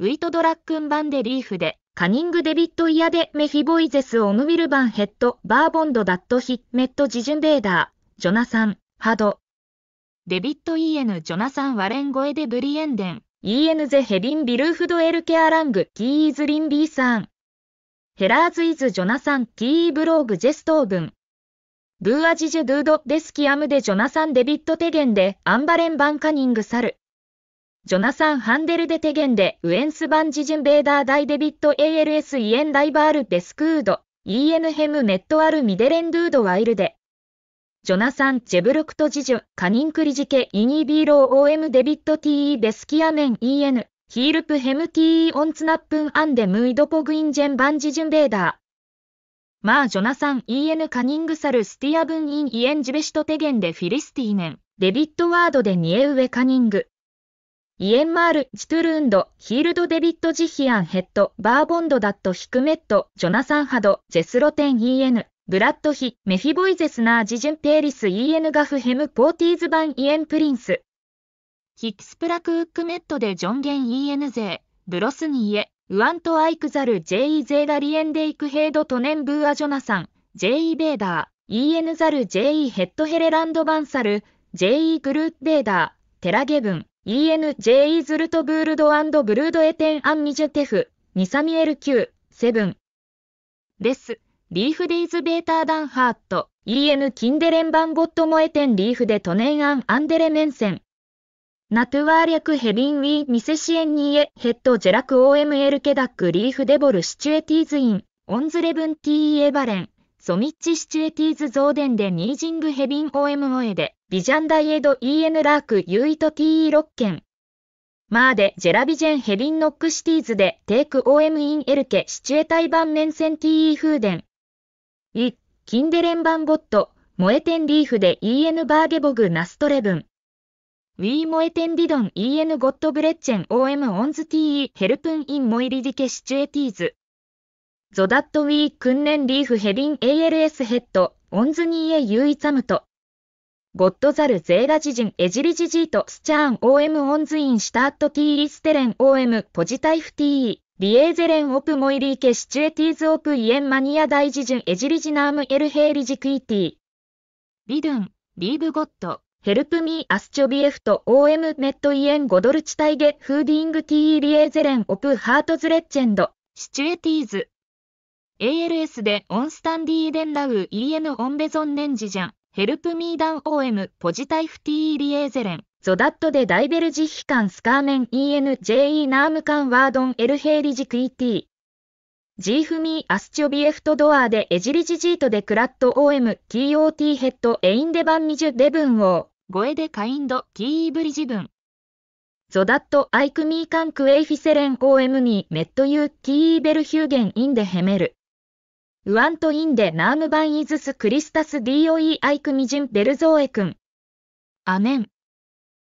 ウィトドラックンバンデリーフで、カニングデビットイヤデメフィボイゼスオムウィルバンヘッドバーボンドダットヒメットジジュンベーダー、ジョナサン、ハド。デビットイエヌジョナサンワレンゴエデブリエンデン、イエヌゼヘビンビルーフドエルケアラング、キーイズリンビーサン。ヘラーズイズジョナサン、キーブローグジェストーブン。ブーアジジュドゥードデスキアムでジョナサン・デビット・テゲンでアンバレン・バンカニング・サル。ジョナサン・ハンデル・デ・テゲンでウエンス・バンジジュン・ベーダー・ダイ・デビット・ ALS・ イエン・ダイバール・ベスクード、イーエヌ・ヘム・メット・アル・ミデレン・ドゥード・ワイルデ。ジョナサン・ジェブルクト・ジジュ、カニンクリジケ・イニー・ビーロー・ OM・ デビット・ TE・ ベスキアメン・ EN、ヒールプ・ヘム・ TE・ オンツナップン・アンデ・ムイド・ポグイン・ジェン・バンジジュン・ベーダー。マー・ジョナサン・ EN・ カニングサル・スティアブン・イン・イエン・ジベシト・テゲンでフィリスティーネン、デビット・ワードでニエウエ・カニング。イエンマール、ジトゥルンド、ヒールド・デビット・ジヒアン・ヘッド、バーボンド・ダット・ヒクメット、ジョナサン・ハド、ジェスロテン・イエヌ、ブラッド・ヒ、メフィボイゼスナー・ジジュン・ペーリス・イエヌ・ガフ・ヘム・ポーティーズ・バン・イエン・プリンス。ヒックスプラク・ウックメットでジョンゲン・イエヌ勢、ブロスニーエ、ウアント・アイクザル・ジェイ・ゼーダ・リエンデイク・ヘイド・トネン・ブーア・ジョナサン、ジェイ・ベーダー、イエヌ・ザル・ジェイ・ヘッド・ヘレランド・バンサル、ジェイ・グルー・ベーダー、テラ・ゲブン、ENJ イズルトブールドブルードエテンアンミジュテフ、ニサミエル Q、セブン。です。リーフデイズベーターダンハート、EN キンデレンバンゴットモエテンリーフでトネンアンアンデレメンセン。ナトゥワー略ヘビンウィーミセシエンニエヘッドジェラク OML ケダックリーフデボルシチュエティーズイン、オンズレブン TE エバレン。ソミッチシチュエティーズ増電でニージングヘビン OM オエで、ビジャンダイエド EN ラークユイト TE ロッケン。マーデ、ジェラビジェンヘビンノックシティーズで、テイク OM インエルケシチュエタイバンメンセン TE フーデン。イ、キンデレンバンゴット、モエテンリーフで EN バーゲボグナストレブン。ウィーモエテンディドン EN ゴットブレッチェン OM オンズ TE ヘルプンインモイリディケシチュエティーズ。ゾダットウィー訓練リーフヘビン ALS ヘッド、オンズニーエユイツァムト。ゴッドザルゼーラジジンエジリジジートスチャーン OM オンズインシタット T リステレン OM ポジタイフ T リエーゼレンオプモイリーケシチュエティーズオプイエンマニア大ジジンエジリジナームエルヘイリジクイティリドゥン、リーブゴッド、ヘルプミーアスチョビエフト OM メットイエンゴドルチタイゲフーディング T リエーゼレンオプハートズレッチェンド。シチュエティーズ ALS でオンスタンディーデンラウ EN オンベゾンネンジジャン、ヘルプミーダン OM ポジタイフ TE リエーゼレン、ゾダットでダイベルジヒカンスカーメン ENJE ナームカンワードンエルヘイリジクイティ。ジーフミーアスチョビエフトドアでエジリジジートでクラット OM TOT ヘッドエインデバンミジュデブンオー、ゴエデカインド TE ブリジブン。ゾダットアイクミーカンクエイフィセレン OM ミーメットユー TE ベルヒューゲンインデヘメル。ウアントインデナームバンイズスクリスタス DOE アイクミジンベルゾーエ君。アメン。